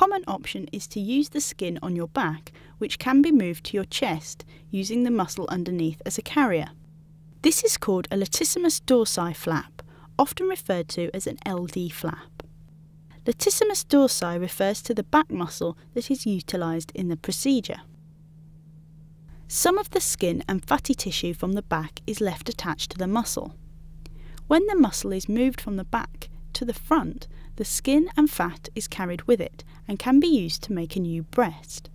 common option is to use the skin on your back, which can be moved to your chest using the muscle underneath as a carrier. This is called a latissimus dorsi flap, often referred to as an LD flap. Latissimus dorsi refers to the back muscle that is utilised in the procedure. Some of the skin and fatty tissue from the back is left attached to the muscle. When the muscle is moved from the back to the front, the skin and fat is carried with it and can be used to make a new breast.